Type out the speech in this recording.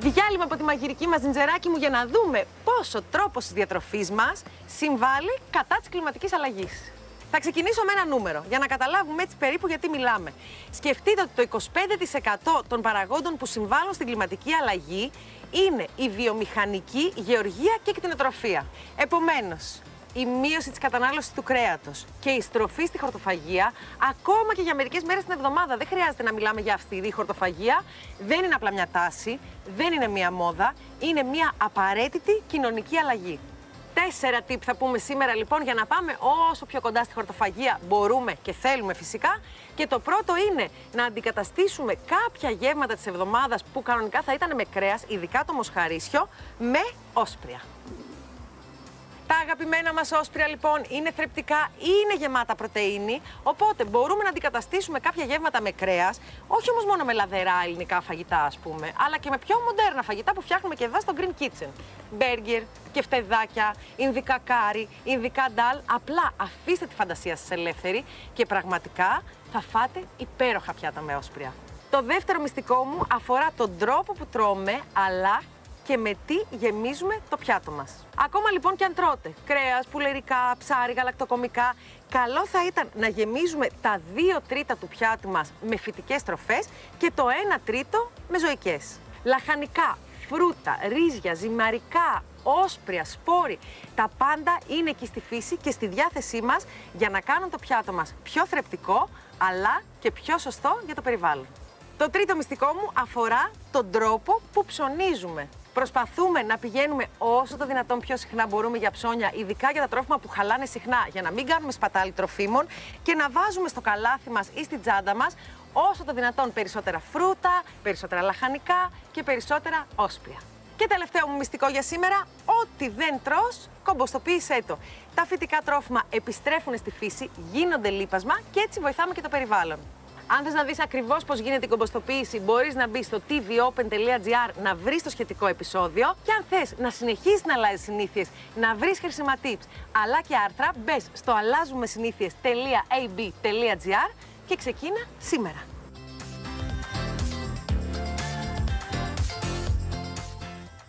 Διάλειμμα από τη μαγειρική μας τζινჯεράκι μου για να δούμε πόσο ο τρόπος της διατροφής μας συμβάλλει κατά της κλιματικής αλλαγής. Θα ξεκινήσω με ένα νούμερο για να καταλάβουμε έτσι περίπου γιατί μιλάμε. Σκεφτείτε ότι το 25% των παραγόντων που συμβάλλουν στην κλιματική αλλαγή είναι η βιομηχανική, γεωργία και κτηνοτροφία. Επομένως, η μείωση της κατανάλωσης του κρέατος και η στροφή στη χορτοφαγία, ακόμα και για μερικές μέρες την εβδομάδα. Δεν χρειάζεται να μιλάμε για αυστηρή χορτοφαγία. Δεν είναι απλά μια τάση, δεν είναι μια μόδα. Είναι μια απαραίτητη κοινωνική αλλαγή. Τέσσερα tip θα πούμε σήμερα λοιπόν για να πάμε όσο πιο κοντά στη χορτοφαγία μπορούμε και θέλουμε φυσικά. Και το πρώτο είναι να αντικαταστήσουμε κάποια γεύματα της εβδομάδας που κανονικά θα ήταν με κρέας, ειδικά το μοσχαρίσιο, με όσπρια. Τα αγαπημένα μας όσπρια λοιπόν είναι θρεπτικά ή είναι γεμάτα πρωτενη. Οπότε μπορούμε να αντικαταστήσουμε κάποια γεύματα με κρέας, όχι όμως μόνο με λαδερά ελληνικά φαγητά, ας πούμε, αλλά και με πιο μοντέρνα φαγητά που φτιάχνουμε και εδώ στο Green Kitchen. Μπέργκερ, κεφτεδάκια, ινδικά κάρι, ινδικά ντάλ. Απλά αφήστε τη φαντασία σας ελεύθερη και πραγματικά θα φάτε υπέροχα πιάτα με όσπρια. Το δεύτερο μυστικό μου αφορά τον τρόπο που τρώμε, αλλά και με τι γεμίζουμε το πιάτο μας. Ακόμα λοιπόν και αν τρώτε κρέας, πουλερικά, ψάρι, γαλακτοκομικά, καλό θα ήταν να γεμίζουμε τα 2 τρίτα του πιάτου μας με φυτικές τροφές και το 1 τρίτο με ζωικές. Λαχανικά, φρούτα, ρύζια, ζυμαρικά, όσπρια, σπόροι, τα πάντα είναι εκεί στη φύση και στη διάθεσή μας για να κάνουν το πιάτο μας πιο θρεπτικό, αλλά και πιο σωστό για το περιβάλλον. Το τρίτο μυστικό μου αφορά τον τρόπο που ψωνίζουμε. Προσπαθούμε να πηγαίνουμε όσο το δυνατόν πιο συχνά μπορούμε για ψώνια, ειδικά για τα τρόφιμα που χαλάνε συχνά, για να μην κάνουμε σπατάλη τροφίμων και να βάζουμε στο καλάθι μας ή στην τσάντα μας όσο το δυνατόν περισσότερα φρούτα, περισσότερα λαχανικά και περισσότερα όσπρια. Και τελευταίο μου μυστικό για σήμερα, ό,τι δεν τρως, κομποστοποίησέ το. Τα φυτικά τρόφιμα επιστρέφουν στη φύση, γίνονται λίπασμα και έτσι βοηθάμε και το περιβάλλον. Αν θες να δεις ακριβώς πώς γίνεται η κομποστοποίηση, μπορείς να μπεις στο tvopen.gr να βρεις το σχετικό επεισόδιο. Και αν θες να συνεχίσεις να αλλάζεις συνήθειες, να βρεις χρήσιμα tips, αλλά και άρθρα, μπες στο αλλάζουμε συνήθειες.ab.gr και ξεκίνα σήμερα.